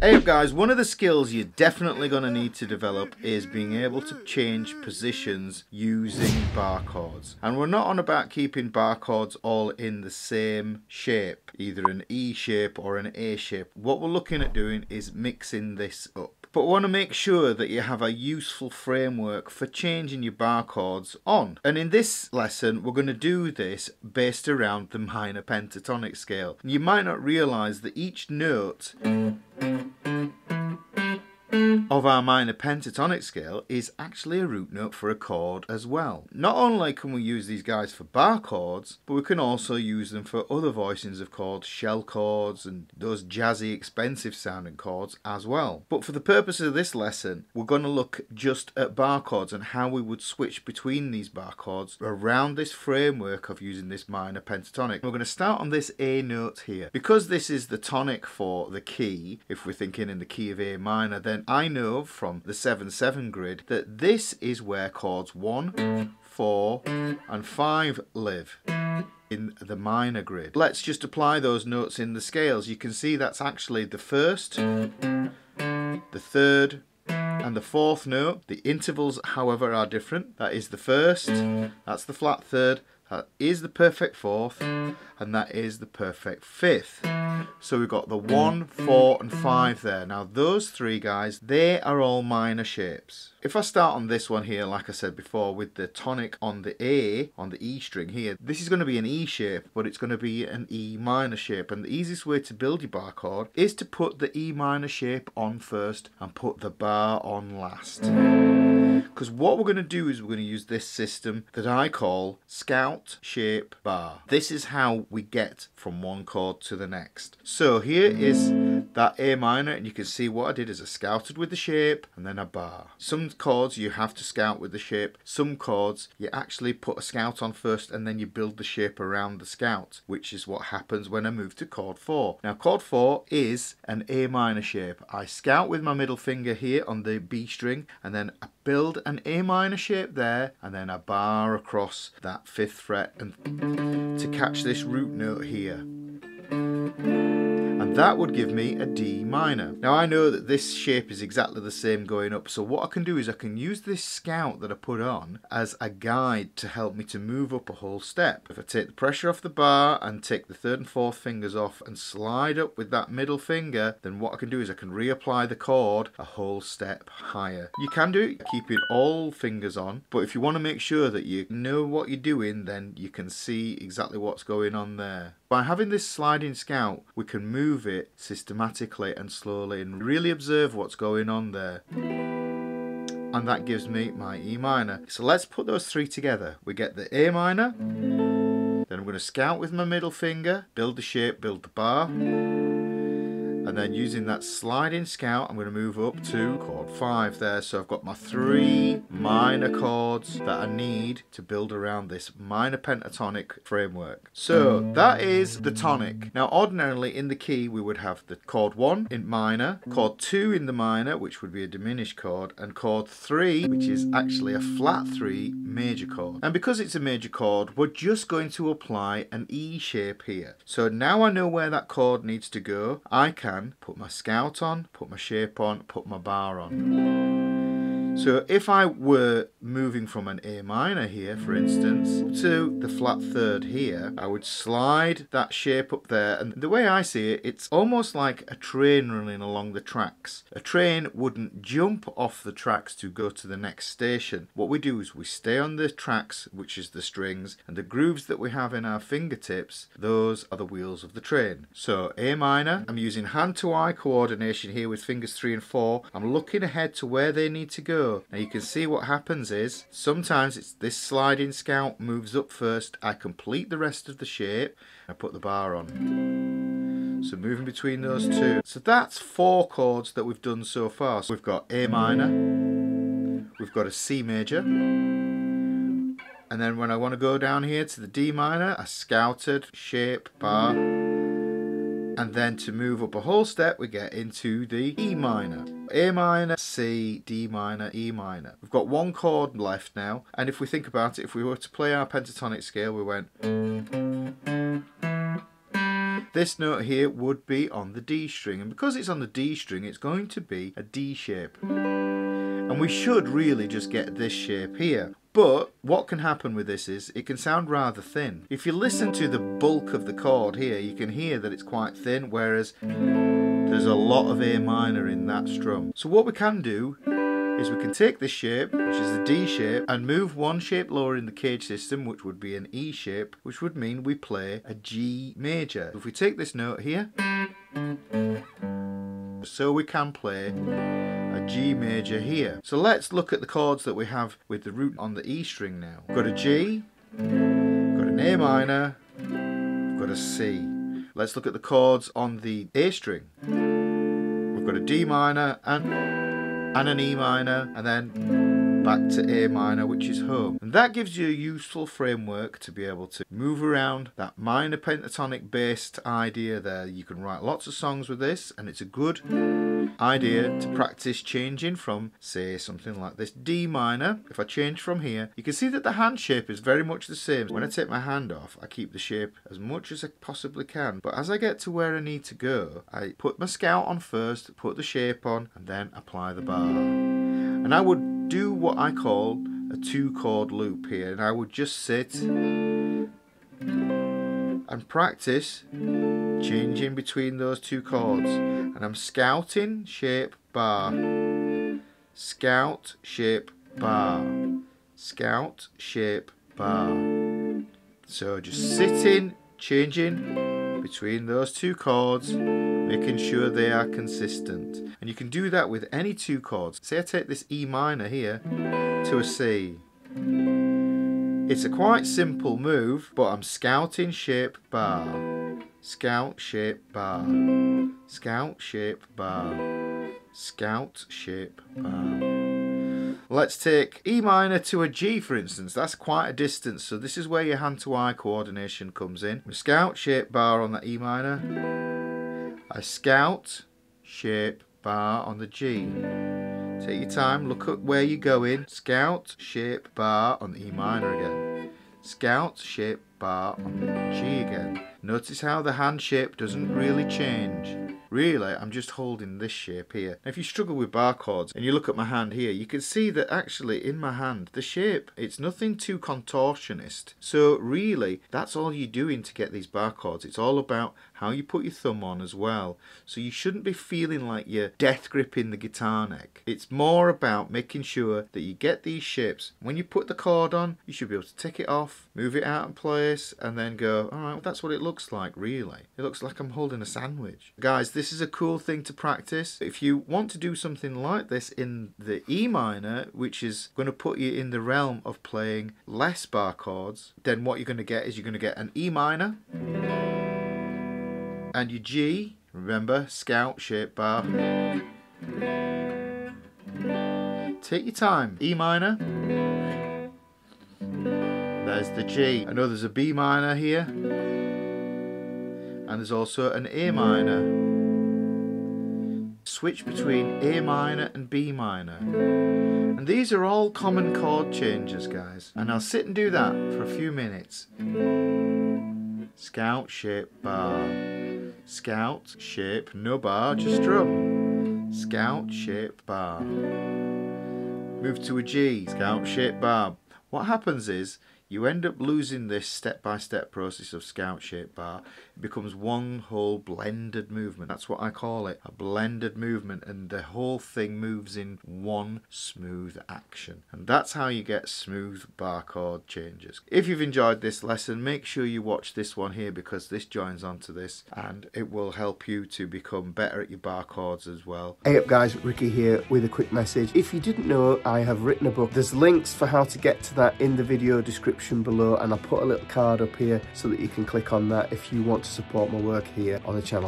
Hey up guys, one of the skills you're definitely going to need to develop is being able to change positions using bar chords. And we're not on about keeping bar chords all in the same shape, either an E shape or an A shape. What we're looking at doing is mixing this up. But we want to make sure that you have a useful framework for changing your bar chords on. And in this lesson, we're going to do this based around the minor pentatonic scale. You might not realize that each note of our minor pentatonic scale is actually a root note for a chord as well. Not only can we use these guys for bar chords, but we can also use them for other voicings of chords, shell chords and those jazzy expensive sounding chords as well. But for the purpose of this lesson, we're going to look just at bar chords and how we would switch between these bar chords around this framework of using this minor pentatonic. We're going to start on this A note here. Because this is the tonic for the key, if we're thinking in the key of A minor, then I know from the 7-7 grid that this is where chords 1, 4 and 5 live in the minor grid. Let's just apply those notes in the scales. You can see that's actually the first, the third and the fourth note. The intervals however are different. That is the first, that's the flat third, that is the perfect fourth and that is the perfect fifth. So we've got the 1, 4 and 5 there. Now those three guys, they are all minor shapes. If I start on this one here, like I said before, with the tonic on the A, on the E string here, this is going to be an E shape, but it's going to be an E minor shape. And the easiest way to build your bar chord is to put the E minor shape on first and put the bar on last. Because what we're going to do is we're going to use this system that I call Scout Shape Bar. This is how we get from one chord to the next. So here is that A minor and you can see what I did is I scouted with the shape and then a bar. Some chords you have to scout with the shape. Some chords you actually put a scout on first and then you build the shape around the scout which is what happens when I move to chord 4. Now chord 4 is an A minor shape. I scout with my middle finger here on the B string and then I build an A minor shape there and then a bar across that 5th fret and to catch this root note here and that would give me a D minor. Now I know that this shape is exactly the same going up so what I can do is I can use this scout that I put on as a guide to help me to move up a whole step. If I take the pressure off the bar and take the third and fourth fingers off and slide up with that middle finger then what I can do is I can reapply the chord a whole step higher. You can do it keeping all fingers on but if you want to make sure that you know what you're doing then you can see exactly what's going on there. By having this sliding scout, we can move it systematically and slowly and really observe what's going on there. And that gives me my E minor. So let's put those three together. We get the A minor, then I'm going to scout with my middle finger, build the shape, build the bar, and then using that sliding scout I'm going to move up to chord 5 there. So I've got my three minor chords that I need to build around this minor pentatonic framework. So that is the tonic. Now ordinarily in the key we would have the chord 1 in minor chord 2 in the minor which would be a diminished chord and chord 3 which is actually a flat 3 major chord. And because it's a major chord we're just going to apply an E shape here. So now I know where that chord needs to go I can can put my scout on, put my shape on, put my bar on. So if I were moving from an A minor here, for instance, to the flat third here, I would slide that shape up there. And the way I see it, it's almost like a train running along the tracks. A train wouldn't jump off the tracks to go to the next station. What we do is we stay on the tracks, which is the strings, and the grooves that we have in our fingertips, those are the wheels of the train. So A minor, I'm using hand to eye coordination here with fingers three and four. I'm looking ahead to where they need to go now you can see what happens is sometimes it's this sliding scout moves up first. I complete the rest of the shape. I put the bar on. So moving between those two. So that's four chords that we've done so far. So we've got A minor, we've got a C major, and then when I want to go down here to the D minor, a scouted shape bar, and then to move up a whole step, we get into the E minor. A minor, C, D minor, E minor. We've got one chord left now, and if we think about it, if we were to play our pentatonic scale, we went this note here would be on the D string. And because it's on the D string, it's going to be a D shape. And we should really just get this shape here. But what can happen with this is it can sound rather thin. If you listen to the bulk of the chord here, you can hear that it's quite thin, whereas there's a lot of A minor in that strum. So what we can do is we can take this shape, which is the D shape, and move one shape lower in the CAGED system, which would be an E shape, which would mean we play a G major. If we take this note here, so we can play G major here. So let's look at the chords that we have with the root on the E string now. We've got a G, got an A minor, we've got a C. Let's look at the chords on the A string. We've got a D minor and and an E minor, and then back to A minor, which is home. And that gives you a useful framework to be able to move around that minor pentatonic based idea there. You can write lots of songs with this, and it's a good idea to practice changing from, say, something like this D minor. If I change from here, you can see that the hand shape is very much the same. When I take my hand off, I keep the shape as much as I possibly can. But as I get to where I need to go, I put my scout on first, put the shape on, and then apply the bar. And I would do what I call a two chord loop here, and I would just sit and practice changing between those two chords and I'm scouting shape bar. Scout shape bar. Scout shape bar. So just sitting changing between those two chords making sure they are consistent. And you can do that with any two chords. Say I take this E minor here to a C. It's a quite simple move but I'm scouting shape bar. Scout shape bar. Scout shape bar. Scout shape bar. Let's take E minor to a G for instance. That's quite a distance. So this is where your hand to eye coordination comes in. Scout shape bar on the E minor. I scout shape bar on the G. Take your time, look at where you're going. Scout shape bar on the E minor again. Scout shape bar on the G again. Notice how the hand shape doesn't really change. Really, I'm just holding this shape here. Now, if you struggle with bar chords and you look at my hand here, you can see that actually in my hand, the shape, it's nothing too contortionist. So really, that's all you're doing to get these bar chords. It's all about how you put your thumb on as well. So you shouldn't be feeling like you're death gripping the guitar neck. It's more about making sure that you get these shapes. When you put the chord on, you should be able to take it off, move it out of place, and then go, all right, well, that's what it looks like, really. It looks like I'm holding a sandwich. Guys, this is a cool thing to practice. If you want to do something like this in the E minor, which is going to put you in the realm of playing less bar chords, then what you're going to get is you're going to get an E minor and your G, remember, scout shape bar. Take your time. E minor. There's the G. I know there's a B minor here. And there's also an A minor. Switch between A minor and B minor. And these are all common chord changes, guys. And I'll sit and do that for a few minutes. Scout shape bar. Scout shape no bar, just drum. Scout shape bar. Move to a G. Scout shape bar. What happens is you end up losing this step-by-step process of scout shape bar. It becomes one whole blended movement. That's what I call it, a blended movement, and the whole thing moves in one smooth action. And that's how you get smooth bar chord changes. If you've enjoyed this lesson, make sure you watch this one here because this joins onto this and it will help you to become better at your bar chords as well. Hey up guys, Ricky here with a quick message. If you didn't know, I have written a book. There's links for how to get to that in the video description description below and I'll put a little card up here so that you can click on that if you want to support my work here on the channel.